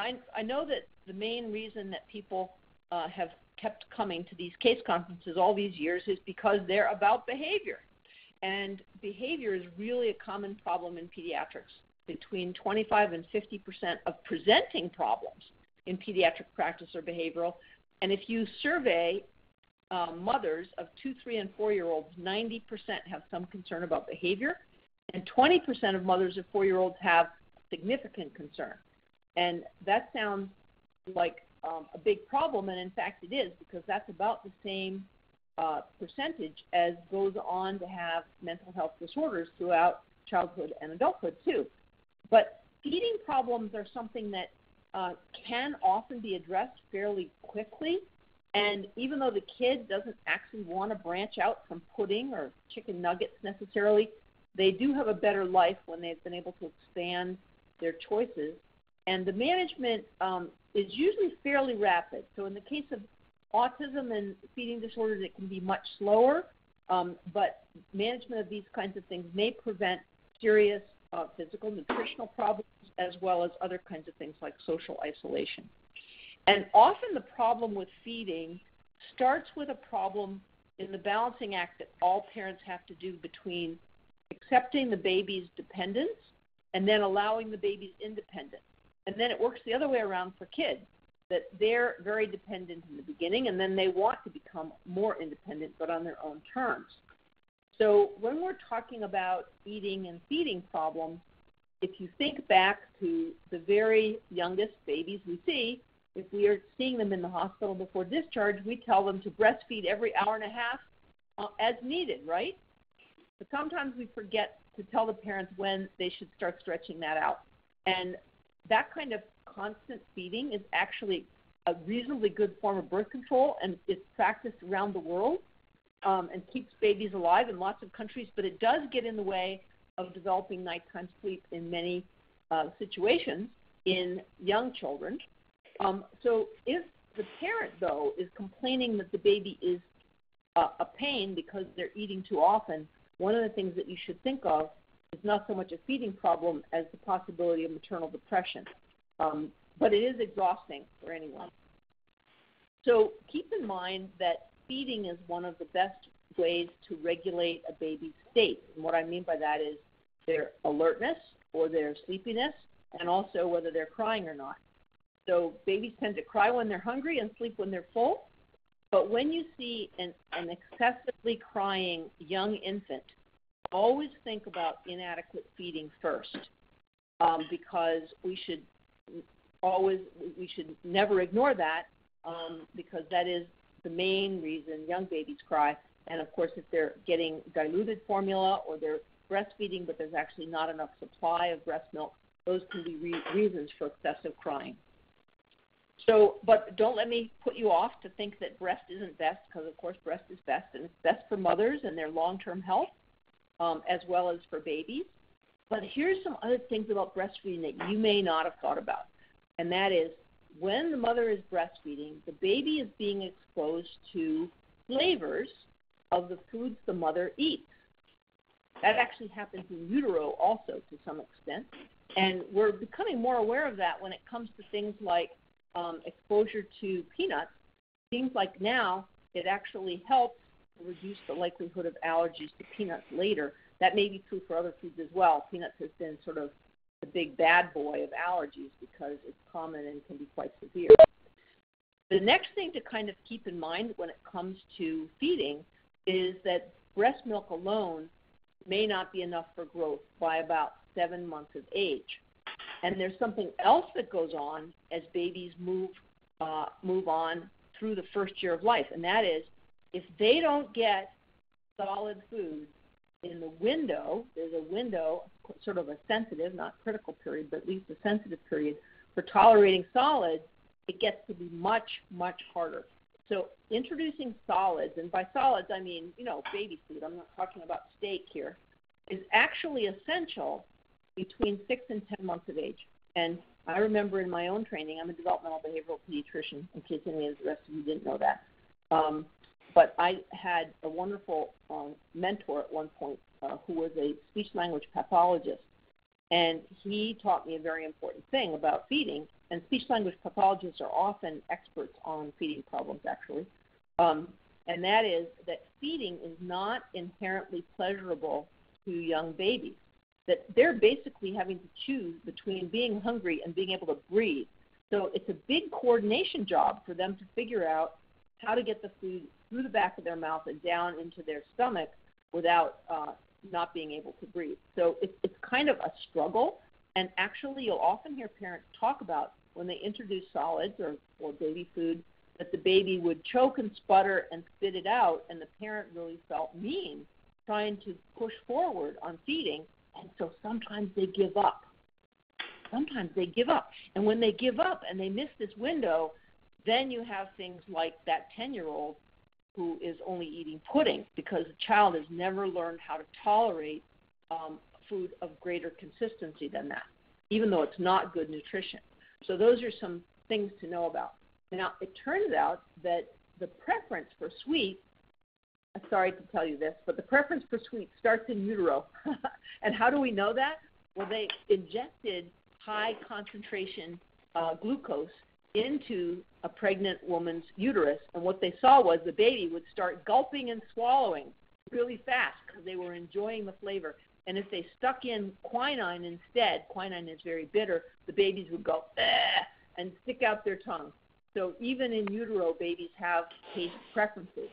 I, I know that the main reason that people uh, have kept coming to these case conferences all these years is because they're about behavior. And behavior is really a common problem in pediatrics. Between 25 and 50 percent of presenting problems in pediatric practice are behavioral. And if you survey uh, mothers of two, three, and four year olds, 90% have some concern about behavior, and 20% of mothers of four year olds have significant concern. And that sounds like um, a big problem, and in fact it is, because that's about the same uh, percentage as goes on to have mental health disorders throughout childhood and adulthood, too. But feeding problems are something that uh, can often be addressed fairly quickly. And even though the kid doesn't actually want to branch out from pudding or chicken nuggets necessarily, they do have a better life when they've been able to expand their choices. And the management um, is usually fairly rapid. So in the case of autism and feeding disorders, it can be much slower. Um, but management of these kinds of things may prevent serious uh, physical nutritional problems as well as other kinds of things like social isolation. And often the problem with feeding starts with a problem in the balancing act that all parents have to do between accepting the baby's dependence and then allowing the baby's independence. And then it works the other way around for kids that they're very dependent in the beginning and then they want to become more independent but on their own terms. So when we're talking about eating and feeding problems, if you think back to the very youngest babies we see, if we are seeing them in the hospital before discharge, we tell them to breastfeed every hour and a half uh, as needed, right? But sometimes we forget to tell the parents when they should start stretching that out. And that kind of constant feeding is actually a reasonably good form of birth control and it's practiced around the world um, and keeps babies alive in lots of countries, but it does get in the way of developing nighttime sleep in many uh, situations in young children. Um, so if the parent, though, is complaining that the baby is uh, a pain because they're eating too often, one of the things that you should think of is not so much a feeding problem as the possibility of maternal depression. Um, but it is exhausting for anyone. So keep in mind that feeding is one of the best ways to regulate a baby's state. And what I mean by that is their alertness or their sleepiness, and also whether they're crying or not. So babies tend to cry when they're hungry and sleep when they're full. But when you see an, an excessively crying young infant, always think about inadequate feeding first, um, because we should always we should never ignore that um, because that is the main reason young babies cry. And of course, if they're getting diluted formula or they're breastfeeding, but there's actually not enough supply of breast milk, those can be re- reasons for excessive crying. So, but don't let me put you off to think that breast isn't best, because of course breast is best, and it's best for mothers and their long-term health, um, as well as for babies. But here's some other things about breastfeeding that you may not have thought about, and that is when the mother is breastfeeding, the baby is being exposed to flavors of the foods the mother eats. That actually happens in utero also to some extent. And we're becoming more aware of that when it comes to things like um, exposure to peanuts. Seems like now it actually helps reduce the likelihood of allergies to peanuts later. That may be true for other foods as well. Peanuts has been sort of the big bad boy of allergies because it's common and can be quite severe. The next thing to kind of keep in mind when it comes to feeding is that breast milk alone may not be enough for growth by about seven months of age. And there's something else that goes on as babies move uh, move on through the first year of life, and that is if they don't get solid food in the window, there's a window, sort of a sensitive, not critical period, but at least a sensitive period for tolerating solids, it gets to be much, much harder. So introducing solids, and by solids I mean, you know, baby food, I'm not talking about steak here, is actually essential between six and 10 months of age. And I remember in my own training, I'm a developmental behavioral pediatrician, in case any of the rest of you didn't know that. Um, but I had a wonderful um, mentor at one point uh, who was a speech language pathologist. And he taught me a very important thing about feeding. And speech language pathologists are often experts on feeding problems, actually. Um, and that is that feeding is not inherently pleasurable to young babies. That they're basically having to choose between being hungry and being able to breathe. So it's a big coordination job for them to figure out how to get the food through the back of their mouth and down into their stomach without uh, not being able to breathe. So it's, it's kind of a struggle. And actually, you'll often hear parents talk about when they introduce solids or, or baby food that the baby would choke and sputter and spit it out, and the parent really felt mean trying to push forward on feeding. And so sometimes they give up. Sometimes they give up. And when they give up and they miss this window, then you have things like that 10 year old who is only eating pudding because the child has never learned how to tolerate um, food of greater consistency than that, even though it's not good nutrition. So, those are some things to know about. Now, it turns out that the preference for sweet, I'm sorry to tell you this, but the preference for sweet starts in utero. and how do we know that? Well, they injected high concentration uh, glucose into a pregnant woman's uterus, and what they saw was the baby would start gulping and swallowing really fast because they were enjoying the flavor. And if they stuck in quinine instead, quinine is very bitter, the babies would go and stick out their tongue. So even in utero, babies have taste preferences.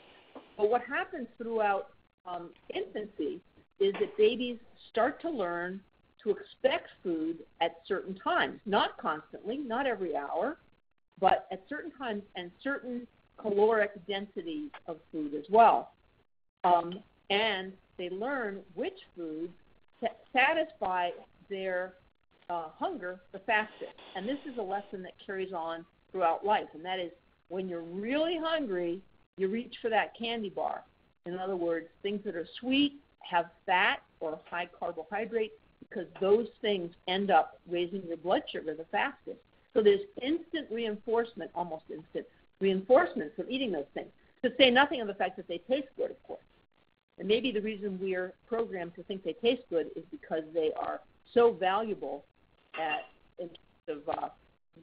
But what happens throughout um, infancy is that babies start to learn to expect food at certain times, not constantly, not every hour, but at certain times and certain caloric densities of food as well. Um, and they learn which foods satisfy their uh, hunger the fastest. And this is a lesson that carries on throughout life, and that is when you're really hungry, you reach for that candy bar. In other words, things that are sweet, have fat, or high carbohydrate, because those things end up raising your blood sugar the fastest. So there's instant reinforcement, almost instant reinforcement from eating those things. To say nothing of the fact that they taste good, of course. And maybe the reason we're programmed to think they taste good is because they are so valuable at in terms of uh,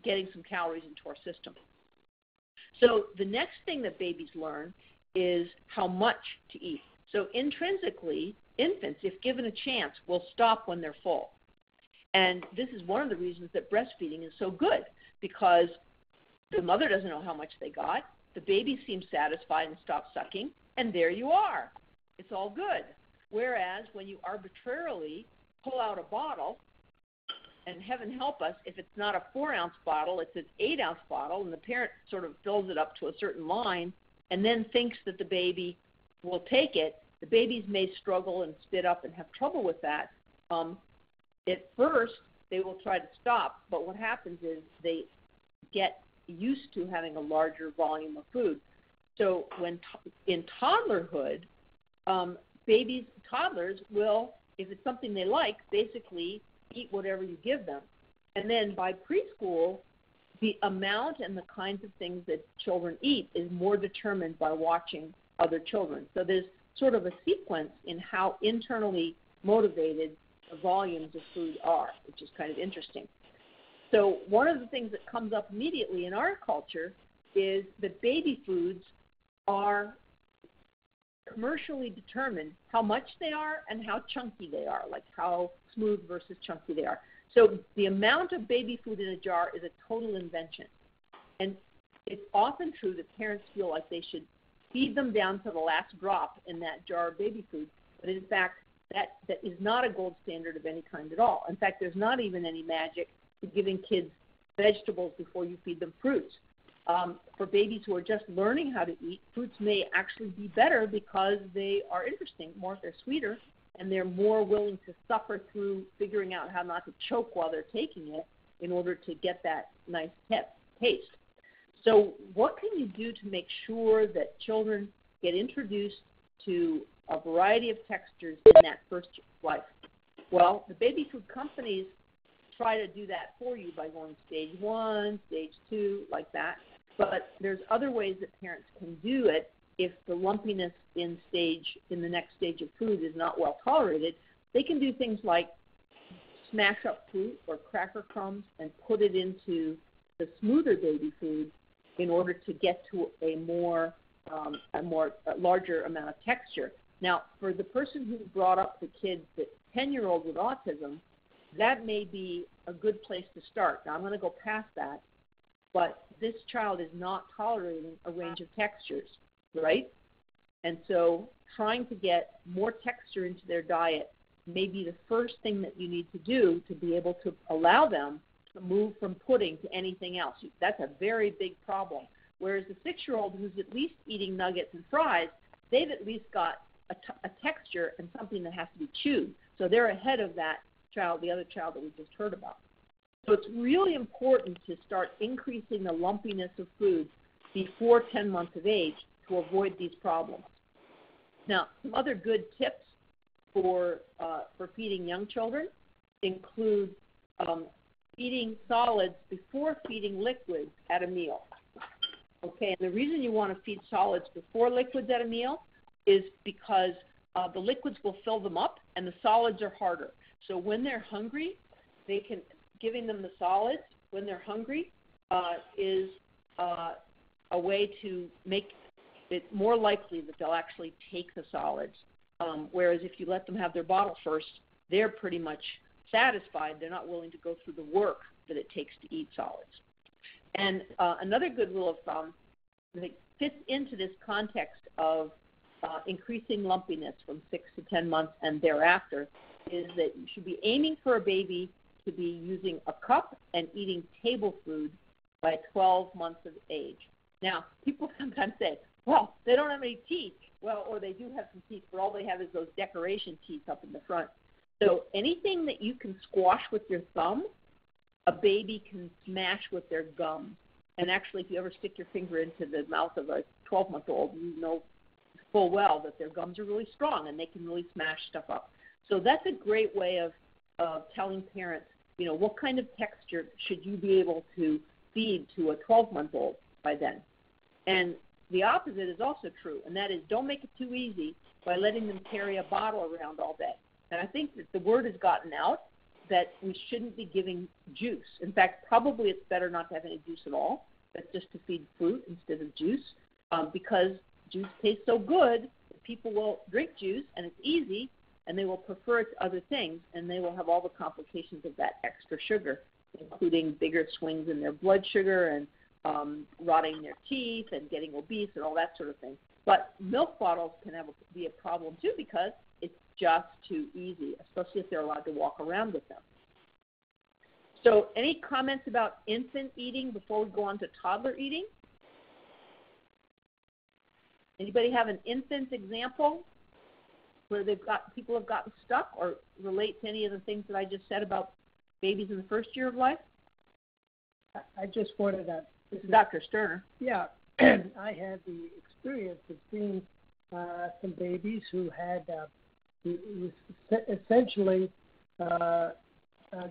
getting some calories into our system. So the next thing that babies learn is how much to eat. So intrinsically, infants, if given a chance, will stop when they're full. And this is one of the reasons that breastfeeding is so good because the mother doesn't know how much they got, the baby seems satisfied and stops sucking, and there you are. It's all good. Whereas when you arbitrarily pull out a bottle, and heaven help us, if it's not a four ounce bottle, it's an eight ounce bottle, and the parent sort of fills it up to a certain line and then thinks that the baby will take it, the babies may struggle and spit up and have trouble with that. Um, at first, they will try to stop, but what happens is they get used to having a larger volume of food. So when in toddlerhood, um, babies, toddlers will, if it's something they like, basically eat whatever you give them. And then by preschool, the amount and the kinds of things that children eat is more determined by watching other children. So there's sort of a sequence in how internally motivated volumes of food are, which is kind of interesting. So one of the things that comes up immediately in our culture is that baby foods are commercially determined how much they are and how chunky they are, like how smooth versus chunky they are. So the amount of baby food in a jar is a total invention. And it's often true that parents feel like they should feed them down to the last drop in that jar of baby food, but in fact, that, that is not a gold standard of any kind at all. In fact, there's not even any magic to giving kids vegetables before you feed them fruits. Um, for babies who are just learning how to eat, fruits may actually be better because they are interesting, more they're sweeter, and they're more willing to suffer through figuring out how not to choke while they're taking it in order to get that nice taste. So, what can you do to make sure that children get introduced to a variety of textures in that first life? Well, the baby food companies try to do that for you by going stage one, stage two, like that. But there's other ways that parents can do it if the lumpiness in stage in the next stage of food is not well tolerated. They can do things like smash up fruit or cracker crumbs and put it into the smoother baby food in order to get to a more um, a more a larger amount of texture. Now, for the person who brought up the kids, the 10 year old with autism, that may be a good place to start. Now, I'm going to go past that, but this child is not tolerating a range of textures, right? And so, trying to get more texture into their diet may be the first thing that you need to do to be able to allow them to move from pudding to anything else. That's a very big problem. Whereas the six year old who's at least eating nuggets and fries, they've at least got a, t- a texture and something that has to be chewed. So they're ahead of that child, the other child that we just heard about. So it's really important to start increasing the lumpiness of food before 10 months of age to avoid these problems. Now, some other good tips for, uh, for feeding young children include um, feeding solids before feeding liquids at a meal. Okay, and the reason you want to feed solids before liquids at a meal is because uh, the liquids will fill them up and the solids are harder. So when they're hungry, they can giving them the solids when they're hungry uh, is uh, a way to make it more likely that they'll actually take the solids. Um, whereas if you let them have their bottle first, they're pretty much satisfied. They're not willing to go through the work that it takes to eat solids. And uh, another good rule of thumb that fits into this context of uh, increasing lumpiness from six to 10 months and thereafter is that you should be aiming for a baby to be using a cup and eating table food by 12 months of age. Now, people sometimes say, well, they don't have any teeth. Well, or they do have some teeth, but all they have is those decoration teeth up in the front. So anything that you can squash with your thumb, a baby can smash with their gums. And actually, if you ever stick your finger into the mouth of a 12 month old, you know full well that their gums are really strong and they can really smash stuff up. So that's a great way of, of telling parents, you know, what kind of texture should you be able to feed to a 12 month old by then. And the opposite is also true, and that is don't make it too easy by letting them carry a bottle around all day. And I think that the word has gotten out that we shouldn't be giving juice. In fact, probably it's better not to have any juice at all, but just to feed fruit instead of juice, um, because juice tastes so good that people will drink juice and it's easy, and they will prefer it to other things, and they will have all the complications of that extra sugar, including bigger swings in their blood sugar and um, rotting their teeth and getting obese and all that sort of thing. But milk bottles can have a, be a problem too because it's just too easy, especially if they're allowed to walk around with them. So, any comments about infant eating before we go on to toddler eating? Anybody have an infant example where they've got people have gotten stuck or relate to any of the things that I just said about babies in the first year of life? I just wanted to. This is Dr. Sturner. Yeah, I had the experience of seeing uh, some babies who had uh, essentially uh, uh,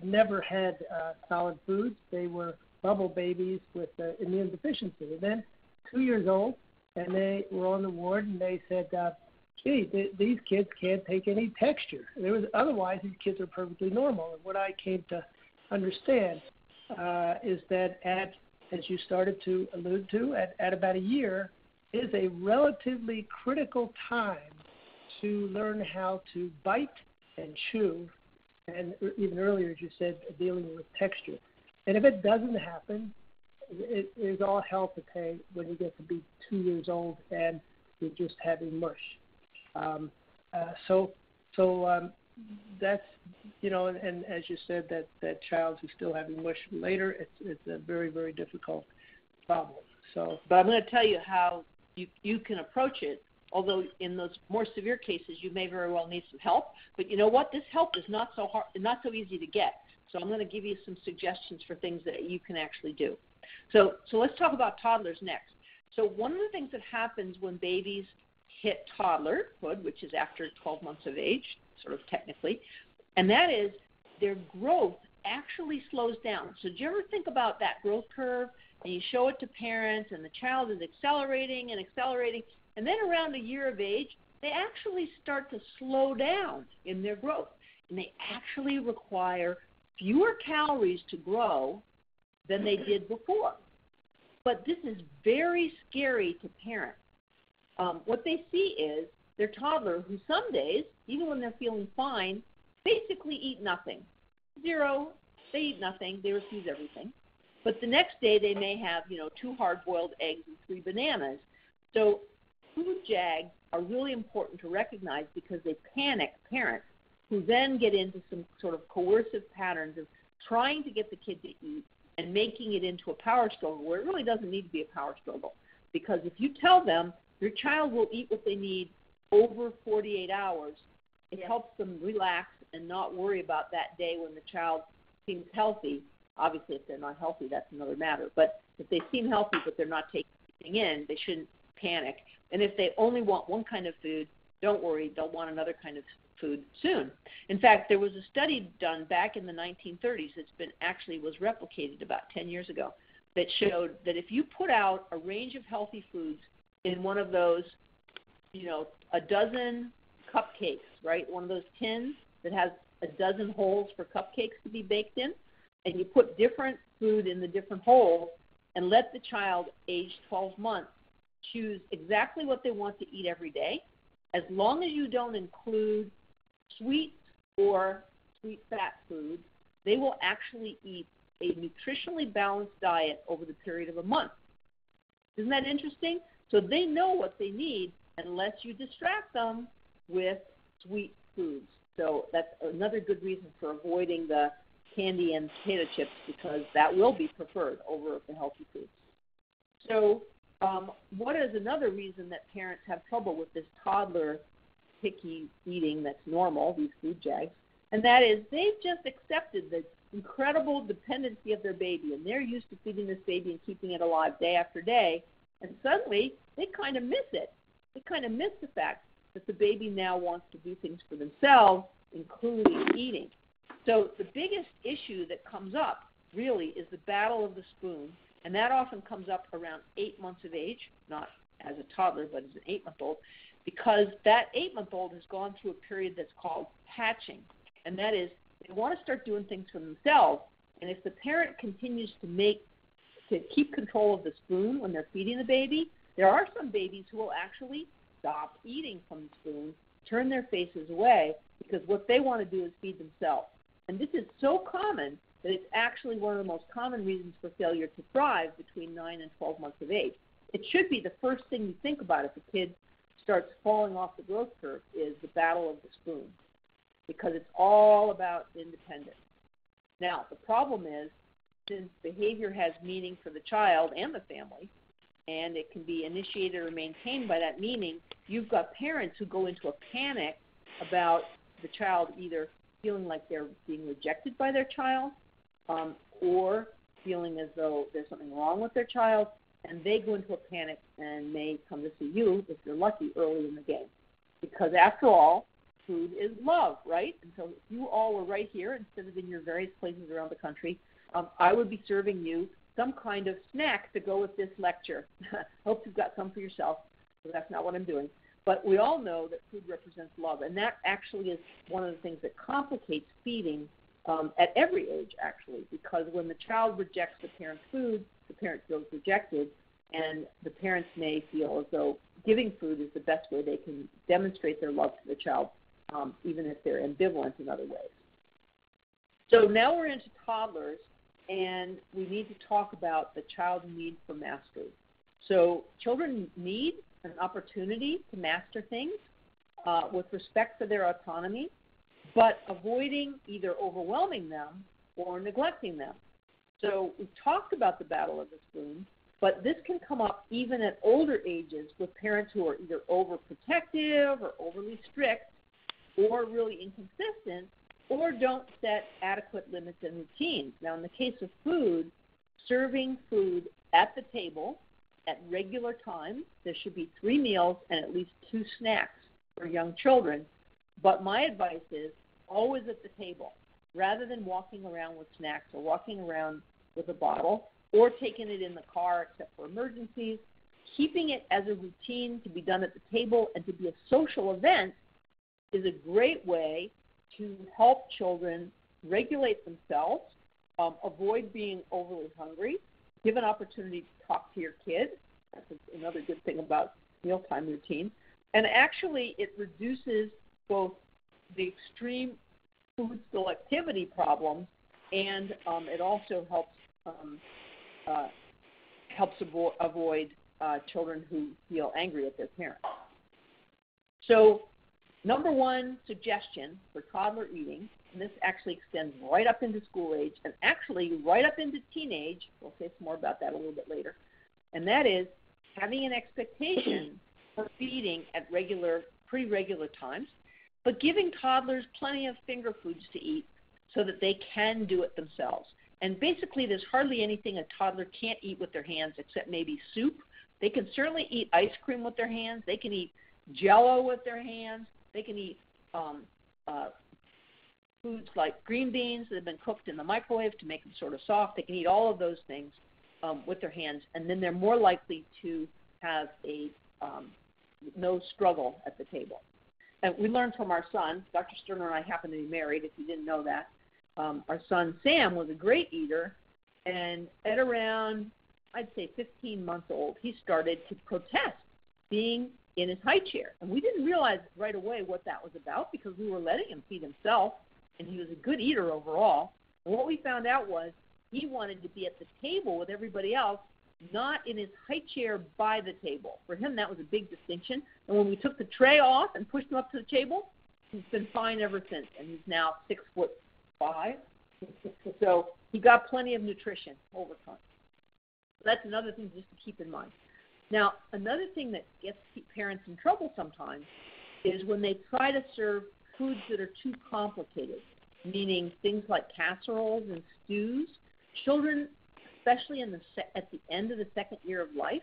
never had uh, solid foods. They were bubble babies with uh, immune deficiency. And then two years old, and they were on the ward, and they said, uh, "Gee, th- these kids can't take any texture." There was otherwise these kids are perfectly normal. And what I came to understand uh, is that at as you started to allude to, at, at about a year, is a relatively critical time to learn how to bite and chew, and even earlier, as you said, dealing with texture. And if it doesn't happen, it is all hell to pay when you get to be two years old and you're just having mush. Um, uh, so, so um, that's you know, and, and as you said, that that child who's still having mush later, it's it's a very very difficult problem. So, but I'm going to tell you how you you can approach it. Although in those more severe cases, you may very well need some help. But you know what? This help is not so hard, not so easy to get. So I'm going to give you some suggestions for things that you can actually do. So, so let's talk about toddlers next. So one of the things that happens when babies hit toddlerhood, which is after 12 months of age, sort of technically, and that is their growth actually slows down. So do you ever think about that growth curve and you show it to parents and the child is accelerating and accelerating and then around a year of age they actually start to slow down in their growth and they actually require fewer calories to grow than they did before. But this is very scary to parents. Um, what they see is their toddler, who some days, even when they're feeling fine, basically eat nothing. Zero, they eat nothing, they refuse everything. But the next day they may have, you know, two hard-boiled eggs and three bananas. So food jags are really important to recognize because they panic parents who then get into some sort of coercive patterns of trying to get the kid to eat and making it into a power struggle where it really doesn't need to be a power struggle. Because if you tell them your child will eat what they need over 48 hours, it helps them relax and not worry about that day when the child seems healthy. Obviously, if they're not healthy, that's another matter. But if they seem healthy but they're not taking anything in, they shouldn't panic. And if they only want one kind of food, don't worry, they'll want another kind of food soon. In fact, there was a study done back in the 1930s that's been actually was replicated about 10 years ago that showed that if you put out a range of healthy foods in one of those, you know, a dozen cupcakes, right? One of those tins that has a dozen holes for cupcakes to be baked in, and you put different food in the different holes and let the child aged 12 months choose exactly what they want to eat every day, as long as you don't include sweet or sweet fat foods, they will actually eat a nutritionally balanced diet over the period of a month. Isn't that interesting? So they know what they need unless you distract them with sweet foods. So that's another good reason for avoiding the candy and potato chips because that will be preferred over the healthy foods. So, um, what is another reason that parents have trouble with this toddler picky eating that's normal, these food jags, and that is they've just accepted the incredible dependency of their baby, and they're used to feeding this baby and keeping it alive day after day, and suddenly they kind of miss it. They kind of miss the fact that the baby now wants to do things for themselves, including eating. So the biggest issue that comes up really is the battle of the spoon, and that often comes up around eight months of age, not as a toddler, but as an eight month old because that eight month old has gone through a period that's called hatching. And that is, they want to start doing things for themselves. And if the parent continues to make, to keep control of the spoon when they're feeding the baby, there are some babies who will actually stop eating from the spoon, turn their faces away, because what they want to do is feed themselves. And this is so common that it's actually one of the most common reasons for failure to thrive between 9 and 12 months of age. It should be the first thing you think about if a kid starts falling off the growth curve is the battle of the spoon because it's all about independence. Now, the problem is since behavior has meaning for the child and the family, and it can be initiated or maintained by that meaning, you've got parents who go into a panic about the child either feeling like they're being rejected by their child um, or feeling as though there's something wrong with their child and they go into a panic and may come to see you if you're lucky early in the game. Because after all, food is love, right? And so if you all were right here instead of in your various places around the country, um, I would be serving you some kind of snack to go with this lecture. Hope you've got some for yourself, but that's not what I'm doing. But we all know that food represents love, and that actually is one of the things that complicates feeding um, at every age, actually, because when the child rejects the parent's food, the parent feels rejected, and the parents may feel as though giving food is the best way they can demonstrate their love to the child, um, even if they're ambivalent in other ways. So now we're into toddlers, and we need to talk about the child need for mastery. So children need an opportunity to master things uh, with respect for their autonomy, but avoiding either overwhelming them or neglecting them. So we've talked about the battle of the spoon, but this can come up even at older ages with parents who are either overprotective or overly strict or really inconsistent or don't set adequate limits and routines. Now, in the case of food, serving food at the table at regular times, there should be three meals and at least two snacks for young children. But my advice is always at the table rather than walking around with snacks or walking around with a bottle or taking it in the car except for emergencies. Keeping it as a routine to be done at the table and to be a social event is a great way to help children regulate themselves, um, avoid being overly hungry, give an opportunity to talk to your kid. That's another good thing about mealtime routine. And actually, it reduces both the extreme food selectivity problems and um, it also helps um, uh, helps avo- avoid uh, children who feel angry at their parents. So, number one suggestion for toddler eating, and this actually extends right up into school age and actually right up into teenage. We'll say some more about that a little bit later. And that is having an expectation for feeding at regular, pretty regular times, but giving toddlers plenty of finger foods to eat so that they can do it themselves. And basically, there's hardly anything a toddler can't eat with their hands except maybe soup. They can certainly eat ice cream with their hands. They can eat jello with their hands. They can eat um, uh, foods like green beans that have been cooked in the microwave to make them sort of soft. They can eat all of those things um, with their hands, and then they're more likely to have a um, no struggle at the table. And we learned from our son. Dr. Sturner and I happen to be married. If you didn't know that, um, our son Sam was a great eater, and at around I'd say 15 months old, he started to protest being in his high chair, and we didn't realize right away what that was about because we were letting him feed himself, and he was a good eater overall. And what we found out was he wanted to be at the table with everybody else, not in his high chair by the table. For him, that was a big distinction. And when we took the tray off and pushed him up to the table, he's been fine ever since, and he's now six foot five. so he got plenty of nutrition over time. That's another thing just to keep in mind. Now, another thing that gets parents in trouble sometimes is when they try to serve foods that are too complicated, meaning things like casseroles and stews. Children, especially in the se- at the end of the second year of life,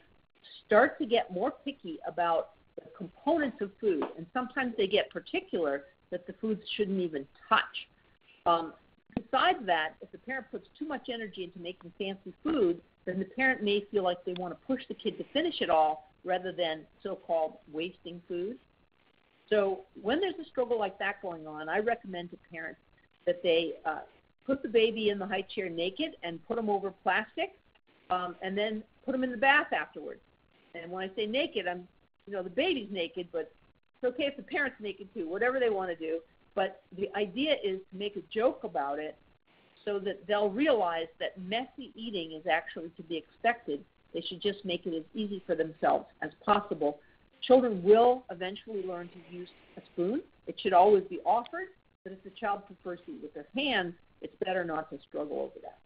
start to get more picky about the components of food, and sometimes they get particular that the foods shouldn't even touch. Um, besides that, if the parent puts too much energy into making fancy food, then the parent may feel like they want to push the kid to finish it all rather than so-called wasting food. So when there's a struggle like that going on, I recommend to parents that they uh, put the baby in the high chair naked and put them over plastic, um, and then put them in the bath afterwards. And when I say naked, I'm, you know, the baby's naked, but it's okay if the parent's naked too, whatever they want to do. But the idea is to make a joke about it so that they'll realize that messy eating is actually to be expected. They should just make it as easy for themselves as possible. Children will eventually learn to use a spoon. It should always be offered, but if the child prefers to eat with their hands, it's better not to struggle over that.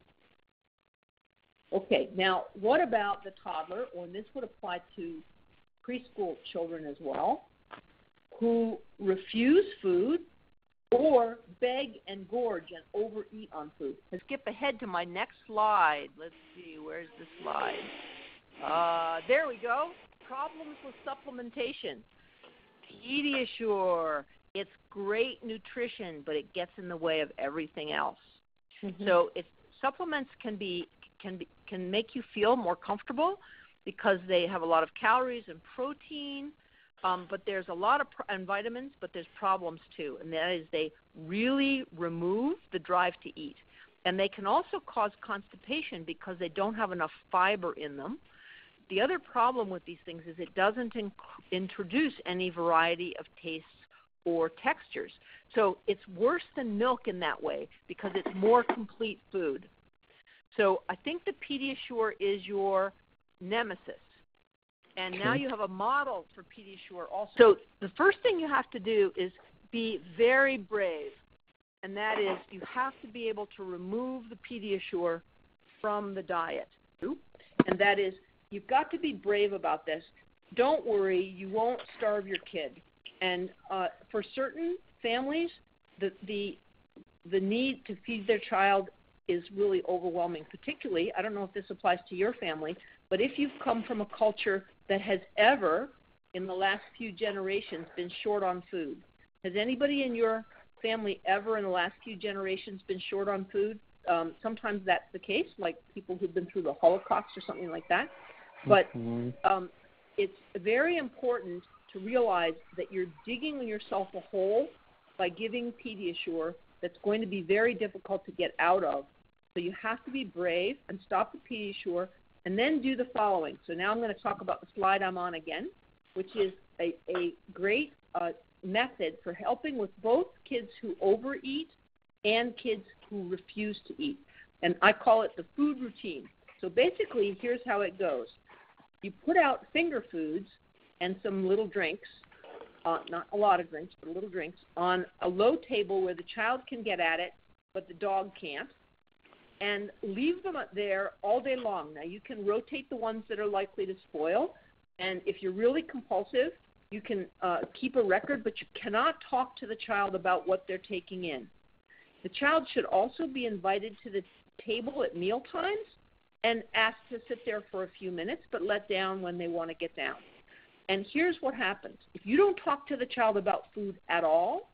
Okay, now what about the toddler, or this would apply to preschool children as well, who refuse food or beg and gorge and overeat on food. Let's skip ahead to my next slide. Let's see, where's the slide? Uh, there we go. Problems with supplementation. Pediasure. It's great nutrition, but it gets in the way of everything else. Mm-hmm. So it's supplements can be can be can make you feel more comfortable because they have a lot of calories and protein um, but there's a lot of pro- and vitamins, but there's problems too, and that is they really remove the drive to eat, and they can also cause constipation because they don't have enough fiber in them. The other problem with these things is it doesn't inc- introduce any variety of tastes or textures. So it's worse than milk in that way because it's more complete food. So I think the Pediasure is your nemesis and now you have a model for Pediasure also. So the first thing you have to do is be very brave, and that is you have to be able to remove the Pediasure from the diet. And that is you've got to be brave about this. Don't worry, you won't starve your kid. And uh, for certain families, the the the need to feed their child is really overwhelming. Particularly, I don't know if this applies to your family, but if you've come from a culture that has ever, in the last few generations, been short on food? Has anybody in your family ever, in the last few generations, been short on food? Um, sometimes that's the case, like people who've been through the Holocaust or something like that. But mm-hmm. um, it's very important to realize that you're digging yourself a hole by giving Pediasure that's going to be very difficult to get out of. So you have to be brave and stop the Pediasure and then do the following. So now I'm going to talk about the slide I'm on again, which is a, a great uh, method for helping with both kids who overeat and kids who refuse to eat. And I call it the food routine. So basically, here's how it goes you put out finger foods and some little drinks, uh, not a lot of drinks, but little drinks, on a low table where the child can get at it, but the dog can't and leave them there all day long. Now, you can rotate the ones that are likely to spoil, and if you're really compulsive, you can uh, keep a record, but you cannot talk to the child about what they're taking in. The child should also be invited to the table at meal times and asked to sit there for a few minutes, but let down when they want to get down. And here's what happens if you don't talk to the child about food at all,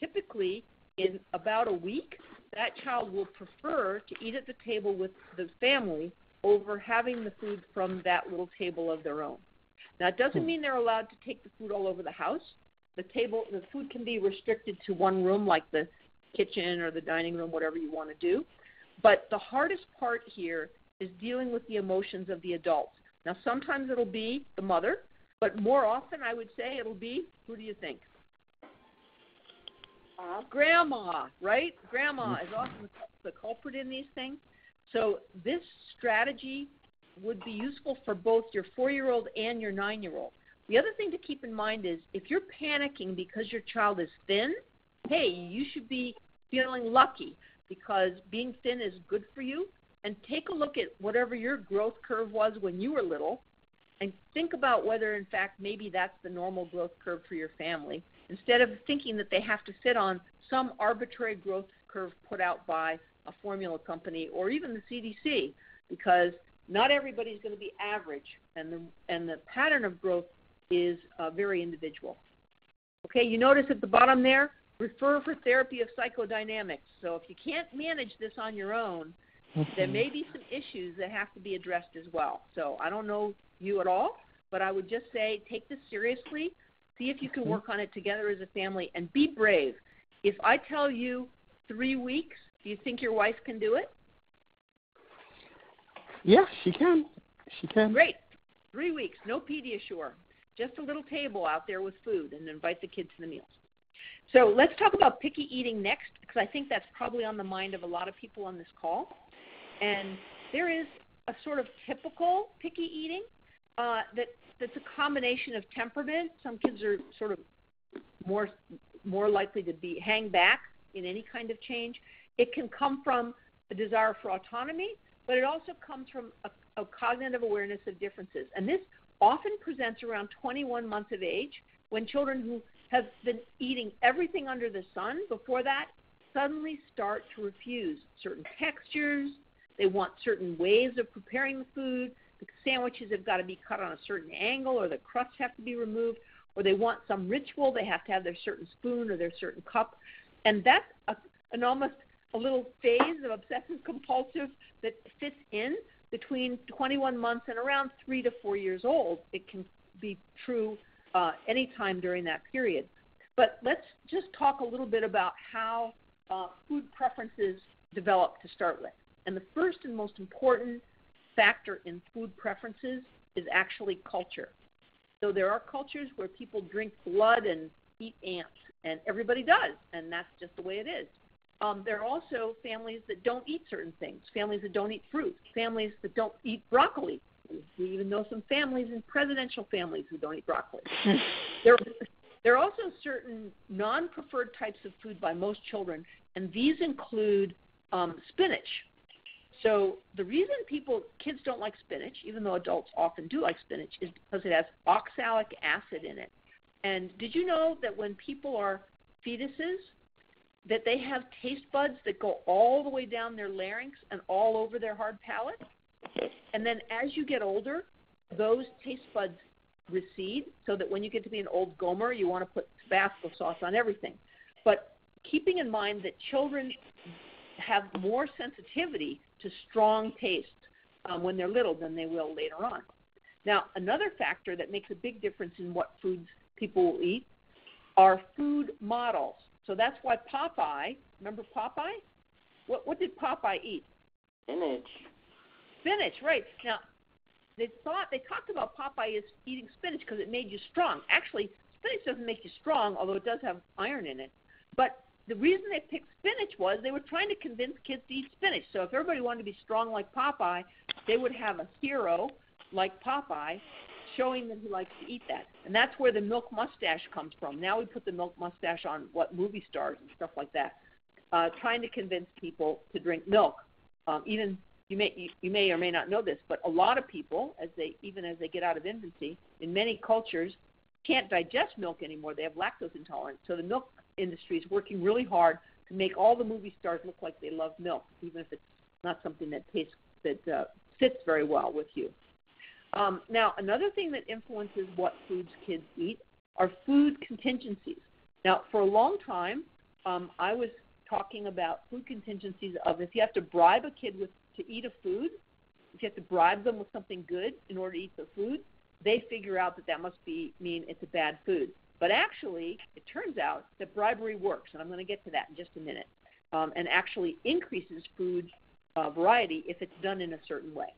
typically in about a week, that child will prefer to eat at the table with the family over having the food from that little table of their own. Now, it doesn't hmm. mean they're allowed to take the food all over the house. The table, the food can be restricted to one room, like the kitchen or the dining room, whatever you want to do. But the hardest part here is dealing with the emotions of the adults. Now, sometimes it'll be the mother, but more often, I would say it'll be who do you think? Grandma, right? Grandma mm-hmm. is often the culprit in these things. So this strategy would be useful for both your four-year-old and your nine-year-old. The other thing to keep in mind is if you're panicking because your child is thin, hey, you should be feeling lucky because being thin is good for you. And take a look at whatever your growth curve was when you were little and think about whether, in fact, maybe that's the normal growth curve for your family instead of thinking that they have to sit on some arbitrary growth curve put out by a formula company or even the CDC, because not everybody's going to be average, and the and the pattern of growth is uh, very individual. Okay, you notice at the bottom there, refer for therapy of psychodynamics. So if you can't manage this on your own, there may be some issues that have to be addressed as well. So I don't know you at all, but I would just say take this seriously. See if you can work on it together as a family and be brave. If I tell you three weeks, do you think your wife can do it? Yeah, she can. She can. Great. Three weeks, no Pediasure. Just a little table out there with food and invite the kids to the meals. So let's talk about picky eating next, because I think that's probably on the mind of a lot of people on this call. And there is a sort of typical picky eating uh, that that's a combination of temperament. Some kids are sort of more more likely to be hang back in any kind of change. It can come from a desire for autonomy, but it also comes from a, a cognitive awareness of differences. And this often presents around 21 months of age when children who have been eating everything under the sun before that suddenly start to refuse certain textures. They want certain ways of preparing the food the sandwiches have got to be cut on a certain angle or the crusts have to be removed or they want some ritual they have to have their certain spoon or their certain cup. And that's a, an almost a little phase of obsessive compulsive that fits in between 21 months and around three to four years old. It can be true uh, anytime during that period. But let's just talk a little bit about how uh, food preferences develop to start with. And the first and most important factor in food preferences is actually culture. So there are cultures where people drink blood and eat ants, and everybody does, and that's just the way it is. Um, there are also families that don't eat certain things, families that don't eat fruit, families that don't eat broccoli. We even know some families in presidential families who don't eat broccoli. there, there are also certain non preferred types of food by most children, and these include um, spinach, so the reason people kids don't like spinach, even though adults often do like spinach, is because it has oxalic acid in it. And did you know that when people are fetuses, that they have taste buds that go all the way down their larynx and all over their hard palate? And then as you get older, those taste buds recede so that when you get to be an old gomer, you want to put Tabasco sauce on everything. But keeping in mind that children have more sensitivity to strong taste um, when they're little than they will later on. Now, another factor that makes a big difference in what foods people will eat are food models. So that's why Popeye Remember Popeye? What what did Popeye eat? Spinach. Spinach, right? Now, they thought they talked about Popeye as eating spinach because it made you strong. Actually, spinach doesn't make you strong, although it does have iron in it. But the reason they picked spinach was they were trying to convince kids to eat spinach. So if everybody wanted to be strong like Popeye, they would have a hero like Popeye showing that he likes to eat that. And that's where the milk mustache comes from. Now we put the milk mustache on what movie stars and stuff like that, uh, trying to convince people to drink milk. Um, even you may you, you may or may not know this, but a lot of people, as they even as they get out of infancy, in many cultures, can't digest milk anymore. They have lactose intolerance. So the milk industry is working really hard to make all the movie stars look like they love milk, even if it's not something that tastes that uh, fits very well with you. Um, now, another thing that influences what foods kids eat are food contingencies. Now, for a long time, um, I was talking about food contingencies of if you have to bribe a kid with to eat a food, if you have to bribe them with something good in order to eat the food, they figure out that that must be mean it's a bad food. But actually, it turns out that bribery works, and I'm going to get to that in just a minute, um, and actually increases food uh, variety if it's done in a certain way.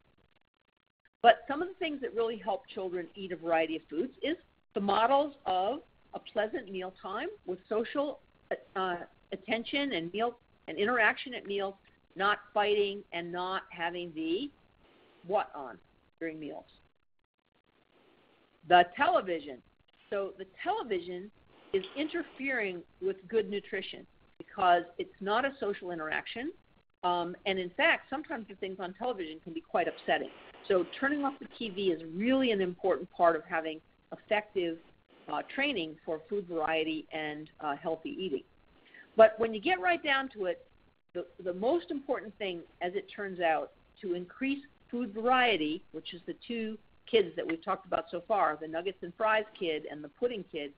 But some of the things that really help children eat a variety of foods is the models of a pleasant meal time with social uh, attention and meal and interaction at meals, not fighting and not having the what on during meals. The television. So the television is interfering with good nutrition because it's not a social interaction. Um, and in fact, sometimes the things on television can be quite upsetting. So turning off the TV is really an important part of having effective uh, training for food variety and uh, healthy eating. But when you get right down to it, the, the most important thing, as it turns out, to increase food variety, which is the two kids that we've talked about so far, the nuggets and fries kid and the pudding kid,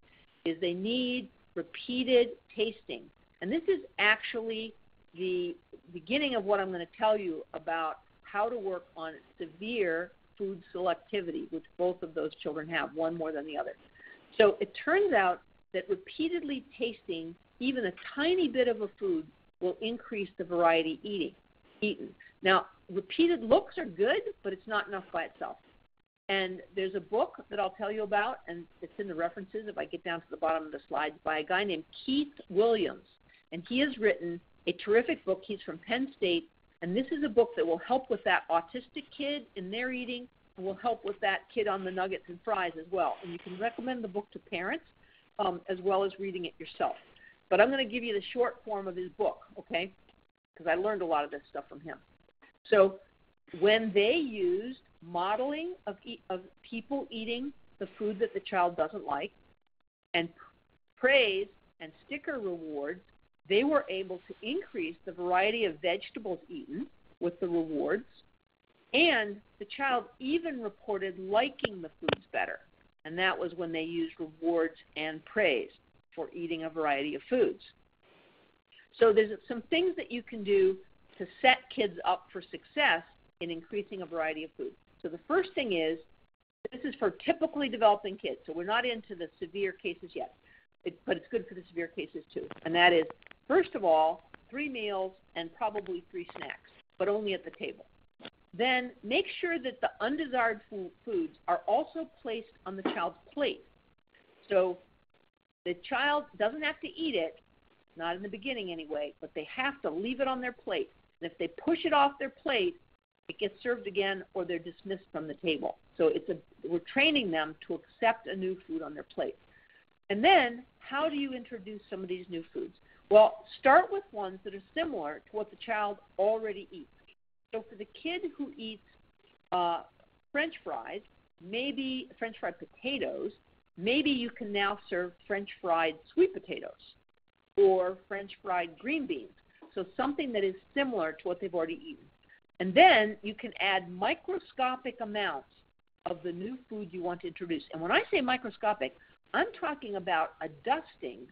is they need repeated tasting. And this is actually the beginning of what I'm going to tell you about how to work on severe food selectivity, which both of those children have, one more than the other. So it turns out that repeatedly tasting even a tiny bit of a food will increase the variety eating eaten. Now, repeated looks are good, but it's not enough by itself. And there's a book that I'll tell you about, and it's in the references if I get down to the bottom of the slides, by a guy named Keith Williams. And he has written a terrific book. He's from Penn State, and this is a book that will help with that autistic kid in their eating and will help with that kid on the nuggets and fries as well. And you can recommend the book to parents um, as well as reading it yourself. But I'm going to give you the short form of his book, okay? Because I learned a lot of this stuff from him. So when they used modeling of, of people eating the food that the child doesn't like and praise and sticker rewards they were able to increase the variety of vegetables eaten with the rewards, and the child even reported liking the foods better. And that was when they used rewards and praise for eating a variety of foods. So there's some things that you can do to set kids up for success in increasing a variety of foods. So the first thing is this is for typically developing kids. So we're not into the severe cases yet, it, but it's good for the severe cases too. And that is First of all, three meals and probably three snacks, but only at the table. Then make sure that the undesired foods are also placed on the child's plate. So the child doesn't have to eat it, not in the beginning anyway, but they have to leave it on their plate. And if they push it off their plate, it gets served again or they're dismissed from the table. So it's a, we're training them to accept a new food on their plate. And then, how do you introduce some of these new foods? Well, start with ones that are similar to what the child already eats. So for the kid who eats uh, French fries, maybe French fried potatoes, maybe you can now serve French fried sweet potatoes or French fried green beans. So something that is similar to what they've already eaten. And then you can add microscopic amounts of the new food you want to introduce. And when I say microscopic, I'm talking about a dusting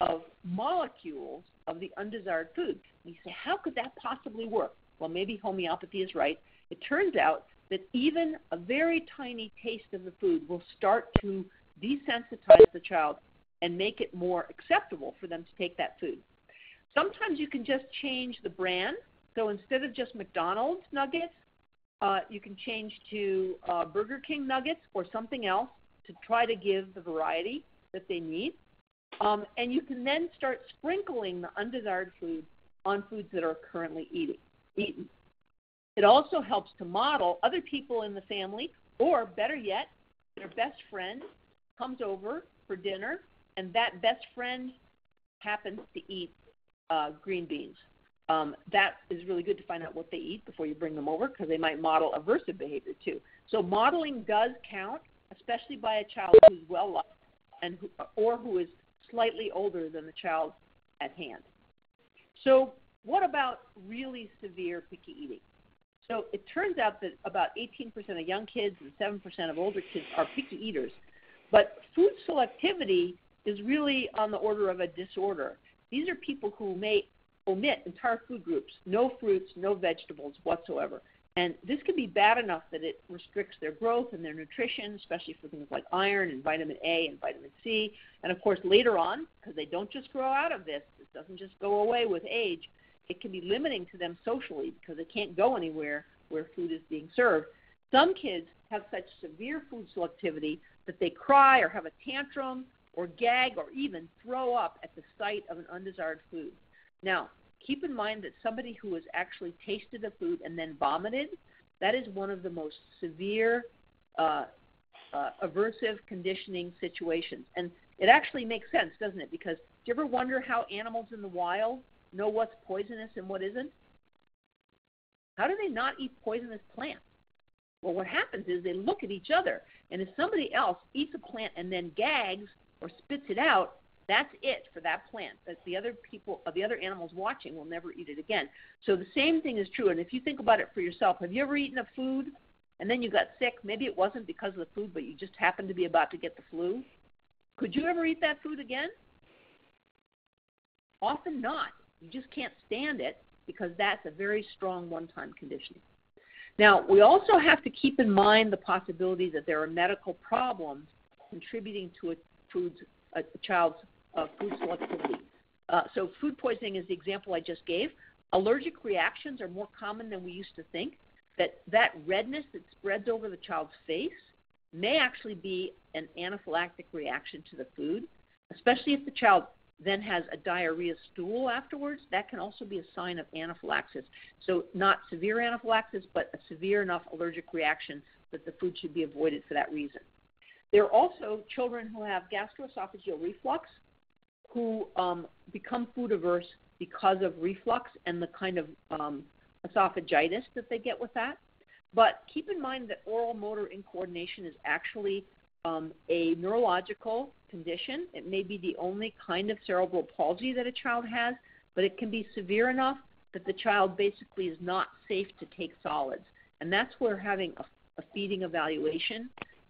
of molecules of the undesired food. And you say, how could that possibly work? Well, maybe homeopathy is right. It turns out that even a very tiny taste of the food will start to desensitize the child and make it more acceptable for them to take that food. Sometimes you can just change the brand. So instead of just McDonald's nuggets, uh, you can change to uh, Burger King nuggets or something else to try to give the variety that they need. Um, and you can then start sprinkling the undesired food on foods that are currently eating, eaten. It also helps to model other people in the family, or better yet, their best friend comes over for dinner, and that best friend happens to eat uh, green beans. Um, that is really good to find out what they eat before you bring them over because they might model aversive behavior too. So modeling does count, especially by a child who's well loved and who, or who is slightly older than the child at hand. So what about really severe picky eating? So it turns out that about 18% of young kids and 7% of older kids are picky eaters. But food selectivity is really on the order of a disorder. These are people who may omit entire food groups, no fruits, no vegetables whatsoever. And this can be bad enough that it restricts their growth and their nutrition, especially for things like iron and vitamin A and vitamin C. And of course, later on, because they don't just grow out of this, it doesn't just go away with age, it can be limiting to them socially because they can't go anywhere where food is being served. Some kids have such severe food selectivity that they cry or have a tantrum or gag or even throw up at the sight of an undesired food. Now, keep in mind that somebody who has actually tasted a food and then vomited, that is one of the most severe uh, uh, aversive conditioning situations. And it actually makes sense, doesn't it? Because do you ever wonder how animals in the wild know what's poisonous and what isn't? How do they not eat poisonous plants? Well, what happens is they look at each other, and if somebody else eats a plant and then gags or spits it out, that's it for that plant. That the other people, uh, the other animals watching will never eat it again. So the same thing is true. And if you think about it for yourself, have you ever eaten a food and then you got sick? Maybe it wasn't because of the food, but you just happened to be about to get the flu. Could you ever eat that food again? Often not. You just can't stand it because that's a very strong one-time conditioning. Now, we also have to keep in mind the possibility that there are medical problems contributing to a food's a child's food selectivity. Uh, so food poisoning is the example I just gave. Allergic reactions are more common than we used to think. That that redness that spreads over the child's face may actually be an anaphylactic reaction to the food, especially if the child then has a diarrhea stool afterwards. That can also be a sign of anaphylaxis. So not severe anaphylaxis, but a severe enough allergic reaction that the food should be avoided for that reason. There are also children who have gastroesophageal reflux who um, become food averse because of reflux and the kind of um, esophagitis that they get with that. But keep in mind that oral motor incoordination is actually um, a neurological condition. It may be the only kind of cerebral palsy that a child has, but it can be severe enough that the child basically is not safe to take solids. And that's where having a, a feeding evaluation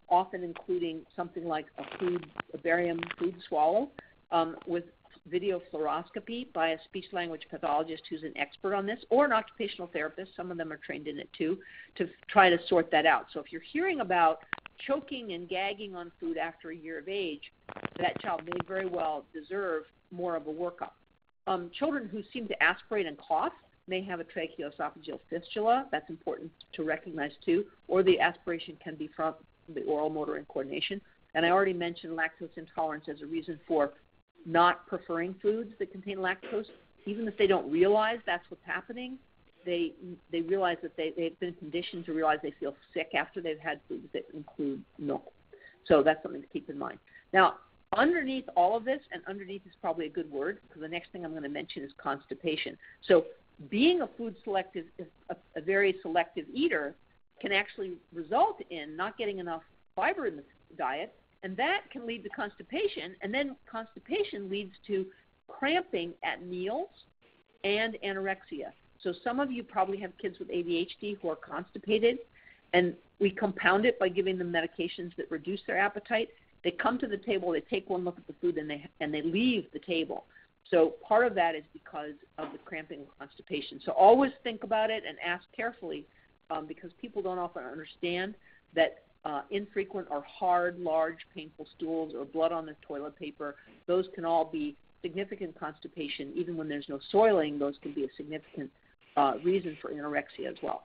often including something like a food, a barium food swallow um, with video fluoroscopy by a speech language pathologist who's an expert on this, or an occupational therapist. Some of them are trained in it too, to try to sort that out. So if you're hearing about choking and gagging on food after a year of age, that child may very well deserve more of a workup. Um, children who seem to aspirate and cough may have a tracheoesophageal fistula. That's important to recognize too. Or the aspiration can be from the oral motor incoordination. And I already mentioned lactose intolerance as a reason for not preferring foods that contain lactose. Even if they don't realize that's what's happening, they they realize that they, they've been conditioned to realize they feel sick after they've had foods that include milk. So that's something to keep in mind. Now, underneath all of this, and underneath is probably a good word because the next thing I'm going to mention is constipation. So being a food selective, a, a very selective eater can actually result in not getting enough fiber in the diet, and that can lead to constipation, and then constipation leads to cramping at meals and anorexia. So some of you probably have kids with ADHD who are constipated, and we compound it by giving them medications that reduce their appetite. They come to the table, they take one look at the food, and they and they leave the table. So part of that is because of the cramping and constipation. So always think about it and ask carefully um, because people don't often understand that uh, infrequent or hard, large, painful stools or blood on the toilet paper, those can all be significant constipation, even when there's no soiling, those can be a significant uh, reason for anorexia as well.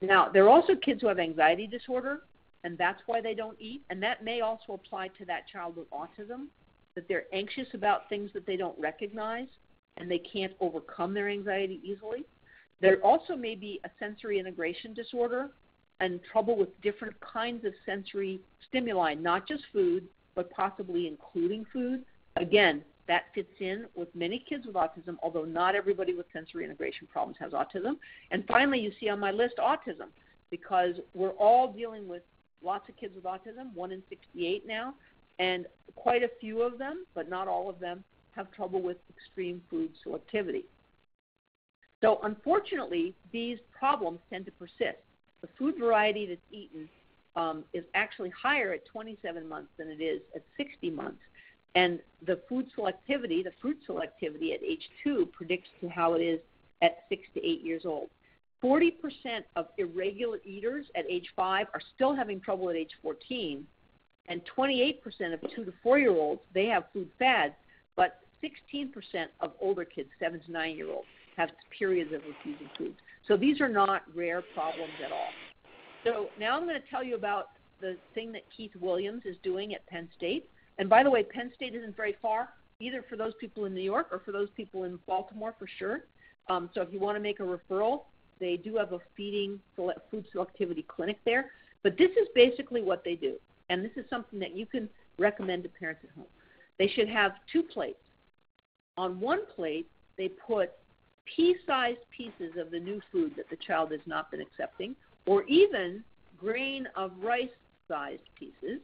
Now, there are also kids who have anxiety disorder, and that's why they don't eat, and that may also apply to that child with autism, that they're anxious about things that they don't recognize, and they can't overcome their anxiety easily. There also may be a sensory integration disorder and trouble with different kinds of sensory stimuli, not just food, but possibly including food. Again, that fits in with many kids with autism, although not everybody with sensory integration problems has autism. And finally, you see on my list autism, because we're all dealing with lots of kids with autism, 1 in 68 now, and quite a few of them, but not all of them, have trouble with extreme food selectivity. So, unfortunately, these problems tend to persist. The food variety that's eaten um, is actually higher at 27 months than it is at 60 months. And the food selectivity, the fruit selectivity at age two predicts to how it is at six to eight years old. 40% of irregular eaters at age five are still having trouble at age 14, and 28% of two to four year olds, they have food fads, but 16% of older kids, seven to nine year olds, have periods of refusing food. So these are not rare problems at all. So now I'm going to tell you about the thing that Keith Williams is doing at Penn State. And by the way, Penn State isn't very far, either for those people in New York or for those people in Baltimore for sure. Um, so if you want to make a referral, they do have a feeding food selectivity clinic there. But this is basically what they do. And this is something that you can recommend to parents at home. They should have two plates. On one plate, they put pea sized pieces of the new food that the child has not been accepting, or even grain of rice sized pieces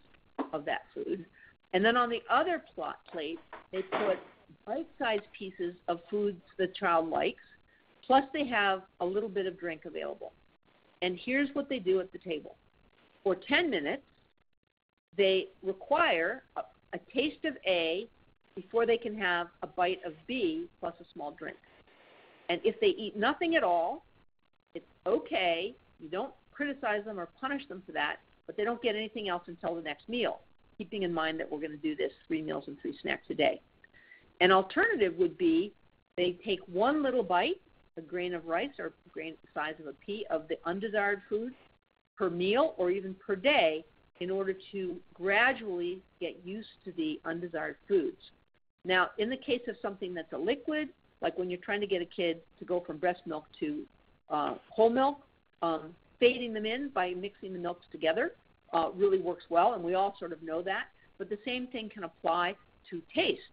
of that food. And then on the other plot plate, they put bite sized pieces of foods the child likes, plus they have a little bit of drink available. And here's what they do at the table for 10 minutes, they require a, a taste of A before they can have a bite of B plus a small drink. And if they eat nothing at all, it's okay. You don't criticize them or punish them for that, but they don't get anything else until the next meal, keeping in mind that we're going to do this three meals and three snacks a day. An alternative would be they take one little bite, a grain of rice or grain the size of a pea of the undesired food per meal or even per day in order to gradually get used to the undesired foods. Now, in the case of something that's a liquid, like when you're trying to get a kid to go from breast milk to uh, whole milk, um, fading them in by mixing the milks together uh, really works well, and we all sort of know that. But the same thing can apply to tastes,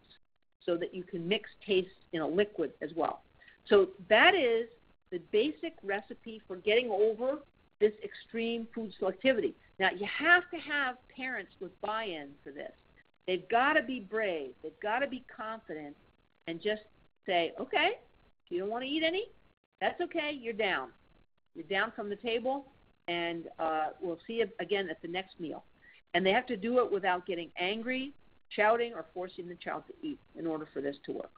so that you can mix tastes in a liquid as well. So that is the basic recipe for getting over this extreme food selectivity. Now, you have to have parents with buy in for this. They've got to be brave, they've got to be confident, and just say, okay, if you don't want to eat any, that's okay, you're down. You're down from the table, and uh, we'll see you again at the next meal. And they have to do it without getting angry, shouting, or forcing the child to eat in order for this to work.